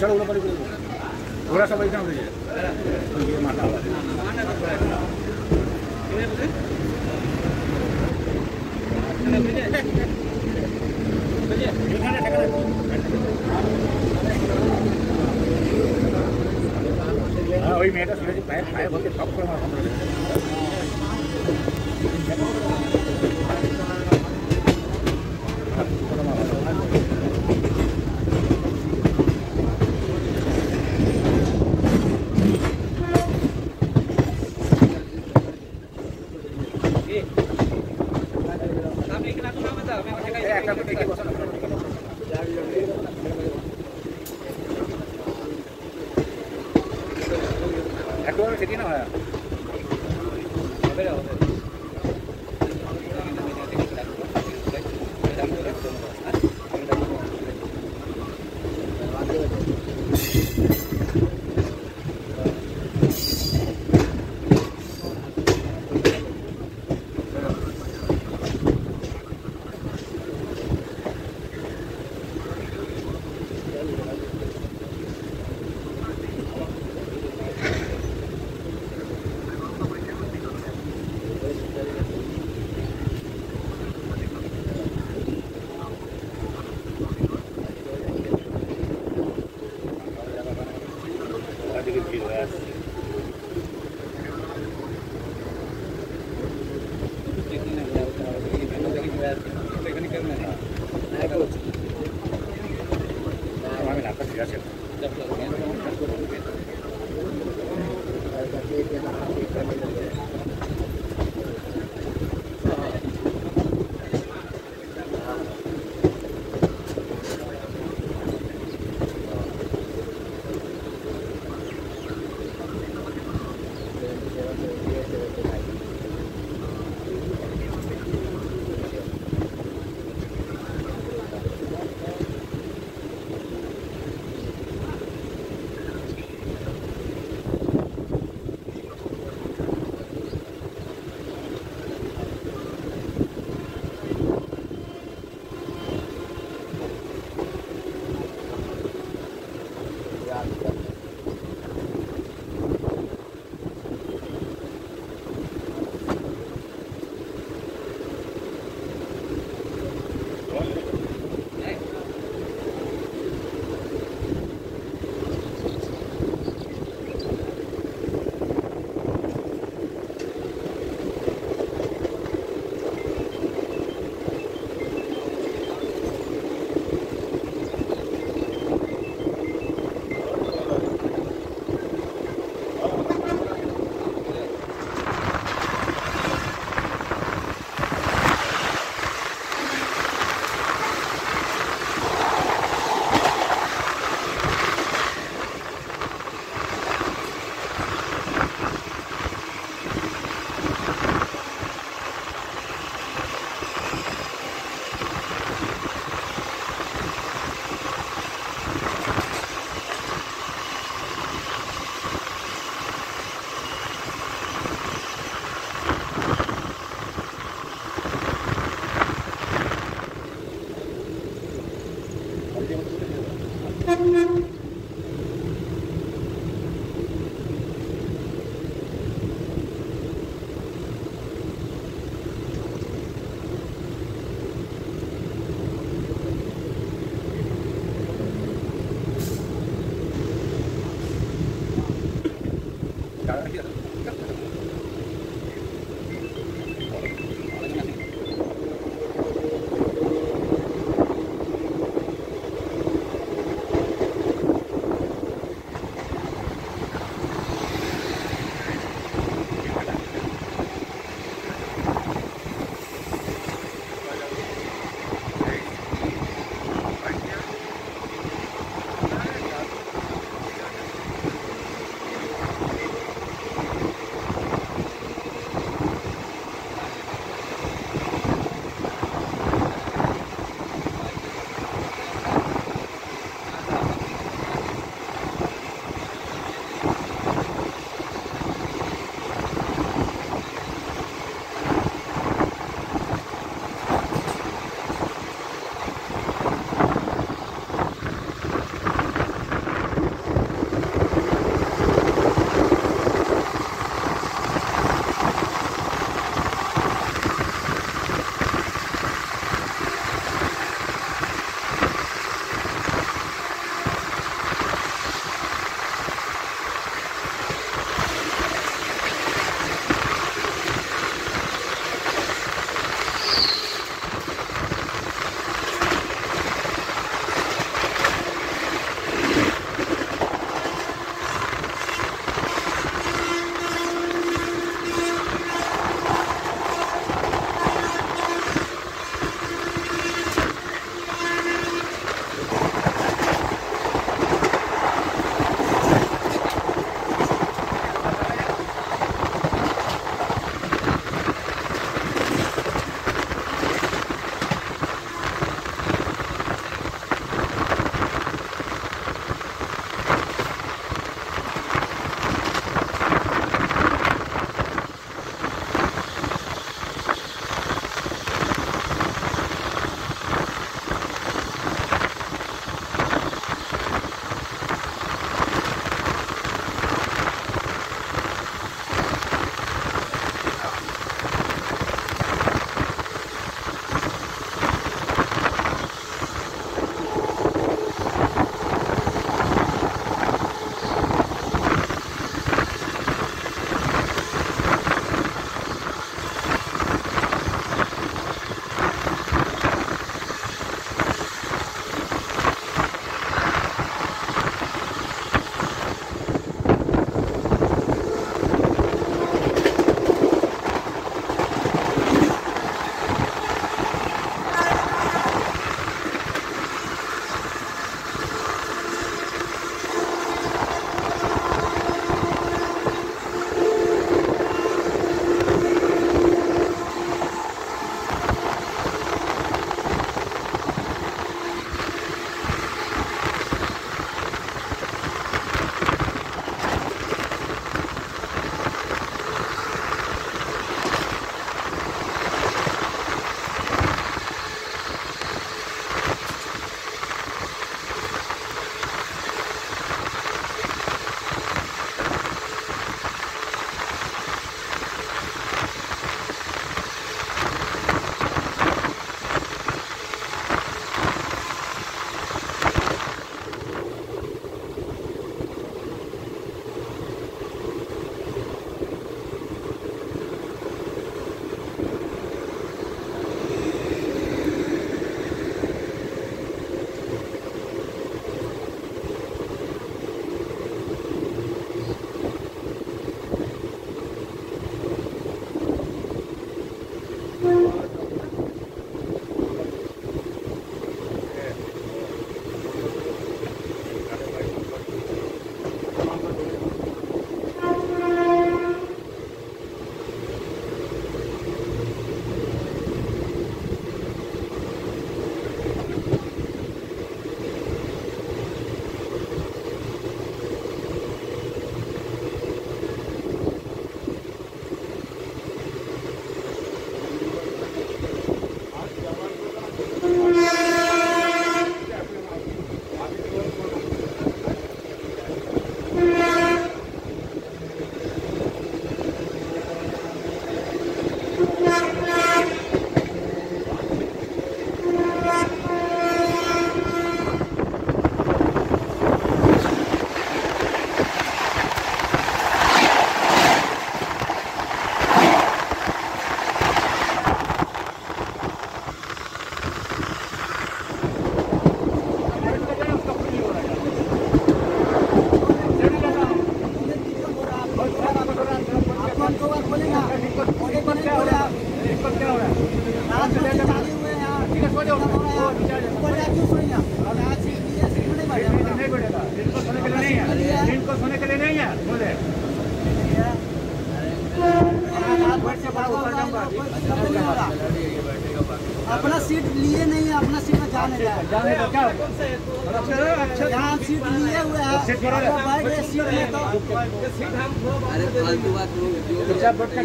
ए कितना है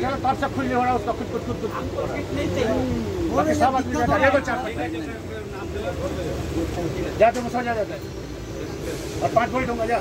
ना तब खुल नहीं हो उसका कुछ कुछ कुछ कुछ सब आदमी जा तुम सो जा जाते और पाँच बोल दूँगा जा।